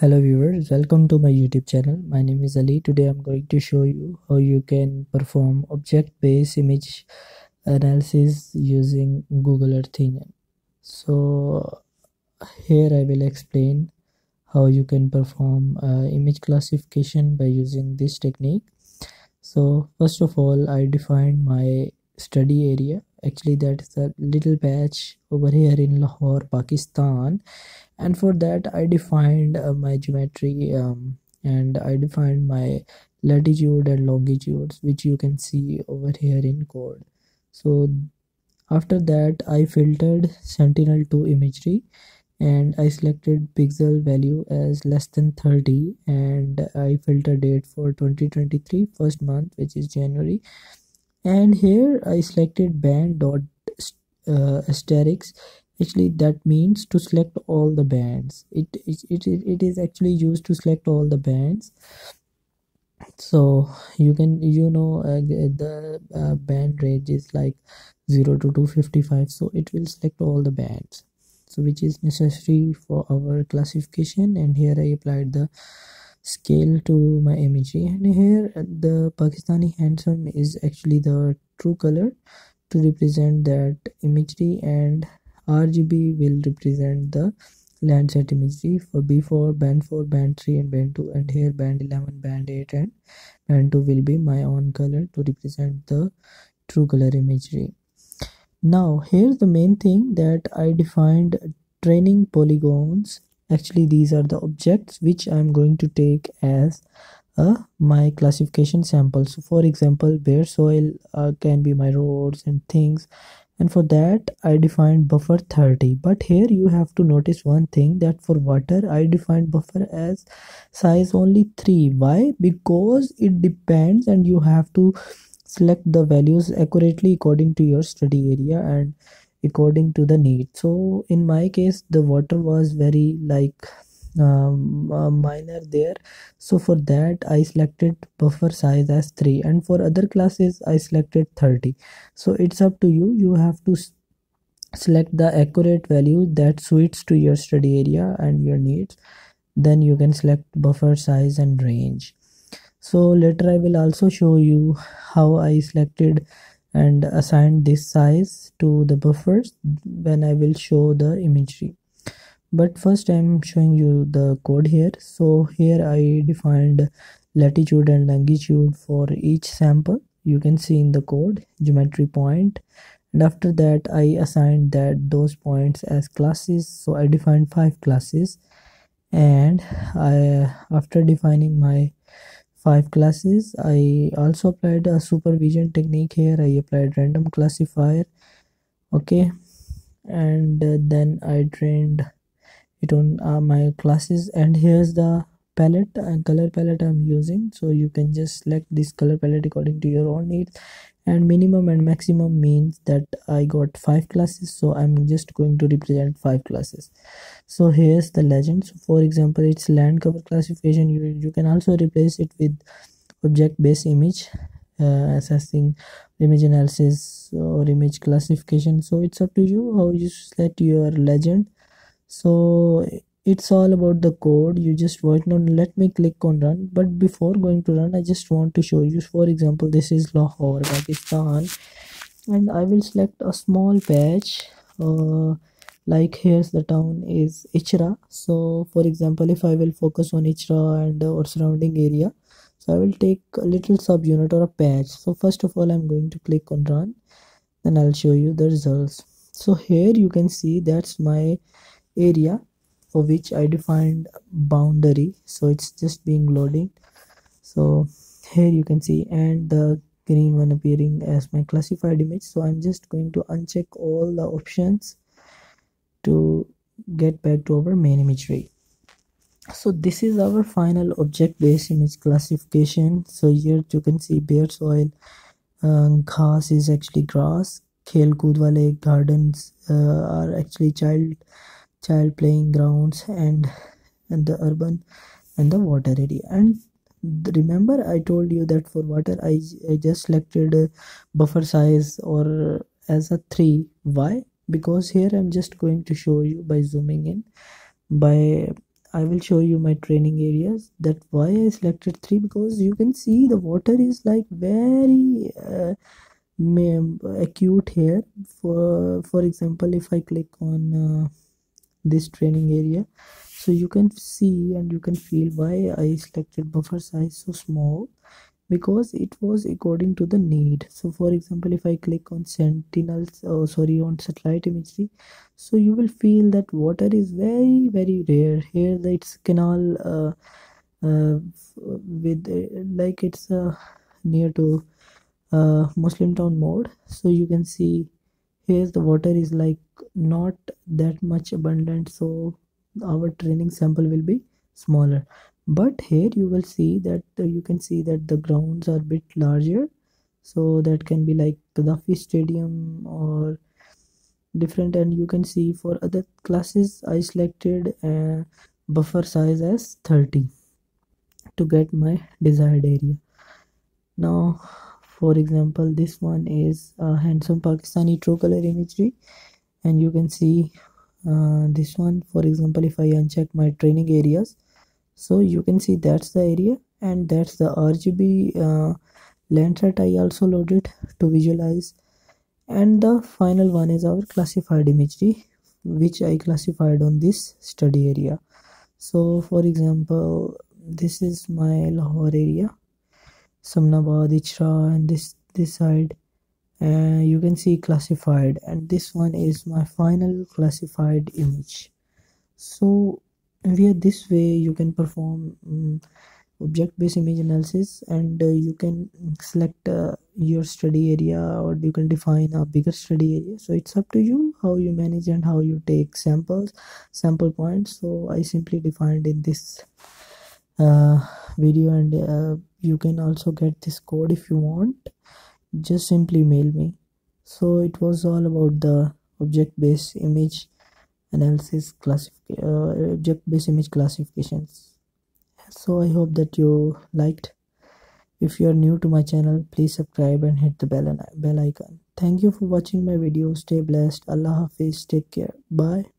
hello viewers. Welcome to my youtube channel. My name is ali. Today i'm going to show you how you can perform object-based image analysis using google earth engine. So here i will explain how you can perform uh, image classification by using this technique. So first of all i define my study area actually that is a little patch over here in Lahore Pakistan. And for that I defined uh, my geometry um, and I defined my latitude and longitudes which you can see over here in code. So after that I filtered sentinel-2 imagery and I selected pixel value as less than 30 and I filtered it for 2023 first month which is January and here I selected band dot uh, asterisk. Actually that means to select all the bands. It, it, it, it is actually used to select all the bands. So you can you know uh, the uh, band range is like 0 to 255 so it will select all the bands so which is necessary for our classification. And here i applied the scale to my imagery and here the Pakistani handsome is actually the true color to represent that imagery and RGB will represent the Landsat imagery for B4, band 4, band 3 and band 2 and here band 11, band 8 and band 2 will be my own color to represent the true color imagery. Now here's the main thing that I defined training polygons actually these are the objects which i'm going to take as uh, my classification sample. So for example bare soil uh, can be my roads and things. And for that i defined buffer 30 but here you have to notice one thing that for water i defined buffer as size only 3 why? Because it depends and you have to select the values accurately according to your study area. And according to the need. So in my case the water was very like um, uh, minor there. So for that i selected buffer size as 3 and for other classes i selected 30 so it's up to you. You have to select the accurate value that suits to your study area and your needs. Then you can select buffer size and range. So later i will also show you how i selected and assign this size to the buffers when I will show the imagery. But first I'm showing you the code here. So here I defined latitude and longitude for each sample. You can see in the code geometry point. And after that I assigned that those points as classes. So I defined five classes. And I after defining my five classes. I also applied a supervision technique here. I applied random classifier okay? And uh, then i trained it on uh, my classes. And here's the palette and color palette i'm using. So you can just select this color palette according to your own needs. And minimum and maximum means that i got five classes so i'm just going to represent five classes. So here's the legend. So for example it's land cover classification. You you can also replace it with object based image uh, assessing image analysis or image classification. So it's up to you how you select your legend. So it's all about the code you just work on let me click on run but before going to run i just want to show you for example this is lahore pakistan and i will select a small patch uh, like here's the town is ichra. So for example if i will focus on ichra and uh, or surrounding area so i will take a little subunit or a patch. So first of all i'm going to click on run and i'll show you the results. So here you can see that's my area for which I defined boundary. So it's just being loading. So here you can see and the green one appearing as my classified image. So I'm just going to uncheck all the options to get back to our main imagery. So this is our final object based image classification. So here you can see bare soil uh, grass is actually grass. Khel wale gardens uh, are actually child child playing grounds and and the urban and the water area. And remember i told you that for water i, I just selected buffer size or as a 3 why? Because here i'm just going to show you by zooming in. By I will show you my training areas that why I selected three because you can see the water is like very uh, acute here. For for example if I click on uh, this training area. So you can see and you can feel why I selected buffer size so small because it was according to the need. So for example if i click on sentinels oh sorry on satellite imagery so you will feel that water is very very rare. Here it's canal uh, uh, with uh, like it's uh, near to uh, Muslim Town Mor. So you can see here the water is like not that much abundant so our training sample will be smaller. But here you will see that uh, you can see that the grounds are a bit larger so that can be like Gaddafi Stadium or different. And you can see for other classes I selected a buffer size as 30 to get my desired area. Now for example this one is a handsome Pakistani true color imagery. And you can see uh, this one. For example if I uncheck my training areas. So you can see that's the area and that's the RGB uh, Landsat I also loaded to visualize. And the final one is our classified imagery which I classified on this study area. So for example this is my Lahore area Samnabad Ichra and this this side uh, you can see classified. And this one is my final classified image. So via this way you can perform um, object-based image analysis and uh, you can select uh, your study area or you can define a bigger study area. So it's up to you how you manage and how you take samples sample points. So i simply defined in this video and uh, you can also get this code if you want. Just simply mail me. So it was all about the object-based image analysis classification uh, object based image classifications. So i hope that you liked. If you are new to my channel please subscribe and hit the bell, and bell icon. Thank you for watching my video. Stay blessed. Allah hafiz. Take care. Bye